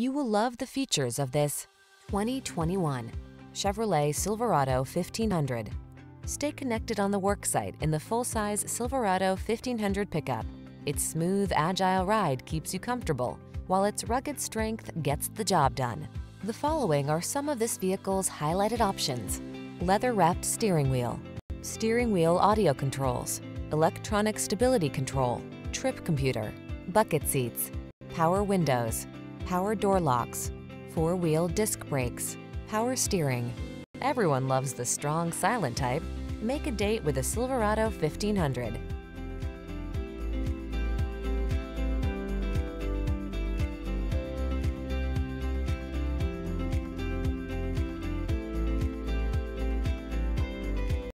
You will love the features of this 2021 Chevrolet Silverado 1500. Stay connected on the worksite in the full-size Silverado 1500 pickup. Its smooth, agile ride keeps you comfortable, while its rugged strength gets the job done. The following are some of this vehicle's highlighted options. Leather-wrapped steering wheel, steering wheel audio controls, electronic stability control, trip computer, bucket seats, power windows, power door locks, four-wheel disc brakes, power steering. Everyone loves the strong silent type. Make a date with a Silverado 1500.